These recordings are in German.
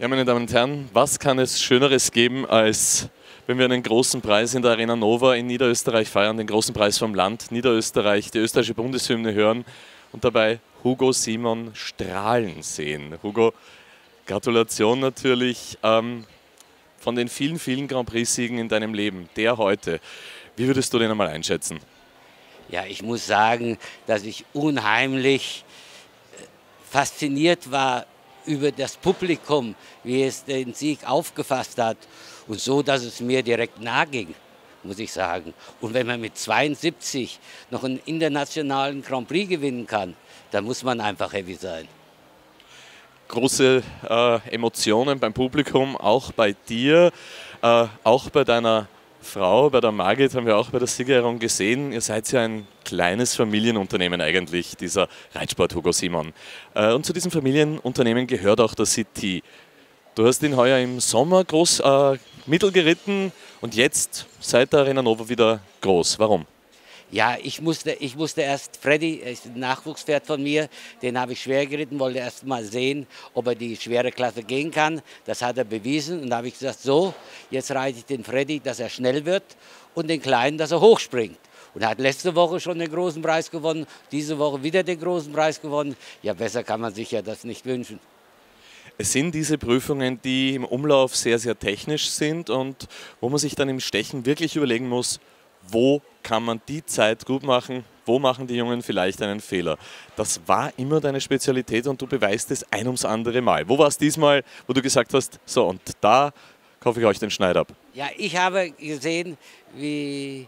Ja, meine Damen und Herren, was kann es Schöneres geben, als wenn wir einen großen Preis in der Arena Nova in Niederösterreich feiern, den großen Preis vom Land Niederösterreich, die österreichische Bundeshymne hören und dabei Hugo Simon strahlen sehen. Hugo, Gratulation natürlich ähm, von den vielen, vielen Grand Prix-Siegen in deinem Leben, der heute. Wie würdest du den einmal einschätzen? Ja, ich muss sagen, dass ich unheimlich äh, fasziniert war über das Publikum, wie es den Sieg aufgefasst hat und so, dass es mir direkt nahe ging, muss ich sagen. Und wenn man mit 72 noch einen internationalen Grand Prix gewinnen kann, dann muss man einfach heavy sein. Große äh, Emotionen beim Publikum, auch bei dir, äh, auch bei deiner Frau, bei der Margit haben wir auch bei der Siegerehrung gesehen, ihr seid ja ein kleines Familienunternehmen eigentlich, dieser Reitsport Hugo Simon. Äh, und zu diesem Familienunternehmen gehört auch der City. Du hast ihn heuer im Sommer groß äh, mittel geritten und jetzt seit der Arena Nova wieder groß. Warum? Ja, ich musste, ich musste erst, Freddy ist ein Nachwuchspferd von mir, den habe ich schwer geritten, wollte erst mal sehen, ob er die schwere Klasse gehen kann. Das hat er bewiesen und da habe ich gesagt, so, jetzt reite ich den Freddy, dass er schnell wird und den Kleinen, dass er hochspringt. Und er hat letzte Woche schon den großen Preis gewonnen, diese Woche wieder den großen Preis gewonnen. Ja, besser kann man sich ja das nicht wünschen. Es sind diese Prüfungen, die im Umlauf sehr, sehr technisch sind und wo man sich dann im Stechen wirklich überlegen muss, wo kann man die Zeit gut machen, wo machen die Jungen vielleicht einen Fehler. Das war immer deine Spezialität und du beweist es ein ums andere Mal. Wo war es diesmal, wo du gesagt hast, so und da kaufe ich euch den Schneid ab? Ja, ich habe gesehen, wie äh,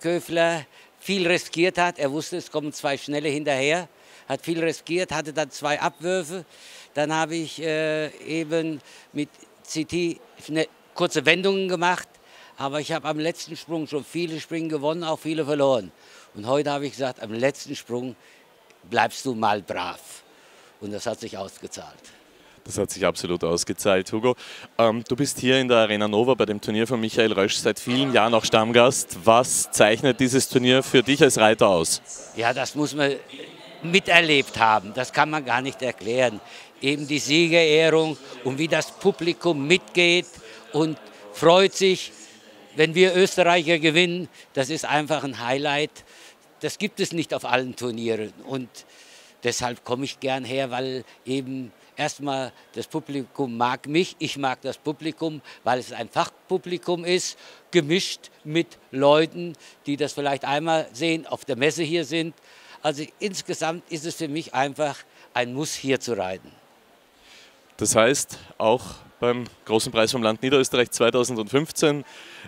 Köfler viel riskiert hat. Er wusste, es kommen zwei Schnelle hinterher, hat viel riskiert, hatte dann zwei Abwürfe. Dann habe ich äh, eben mit CT kurze Wendungen gemacht aber ich habe am letzten Sprung schon viele Springen gewonnen, auch viele verloren. Und heute habe ich gesagt, am letzten Sprung bleibst du mal brav. Und das hat sich ausgezahlt. Das hat sich absolut ausgezahlt, Hugo. Ähm, du bist hier in der Arena Nova bei dem Turnier von Michael Rösch seit vielen Jahren auch Stammgast. Was zeichnet dieses Turnier für dich als Reiter aus? Ja, das muss man miterlebt haben. Das kann man gar nicht erklären. Eben die Siegerehrung und wie das Publikum mitgeht und freut sich wenn wir Österreicher gewinnen, das ist einfach ein Highlight. Das gibt es nicht auf allen Turnieren. Und deshalb komme ich gern her, weil eben erstmal das Publikum mag mich, ich mag das Publikum, weil es ein Fachpublikum ist, gemischt mit Leuten, die das vielleicht einmal sehen, auf der Messe hier sind. Also insgesamt ist es für mich einfach ein Muss hier zu reiten. Das heißt, auch beim Großen Preis vom Land Niederösterreich 2015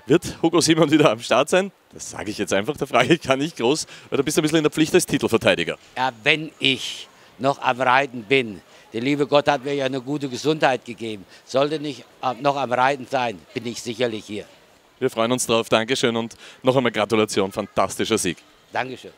wird Hugo Simon wieder am Start sein? Das sage ich jetzt einfach, da frage ich gar nicht groß, weil du bist ein bisschen in der Pflicht als Titelverteidiger. Ja, wenn ich noch am Reiten bin, der liebe Gott hat mir ja eine gute Gesundheit gegeben, sollte nicht noch am Reiten sein, bin ich sicherlich hier. Wir freuen uns drauf, Dankeschön und noch einmal Gratulation, fantastischer Sieg. Dankeschön.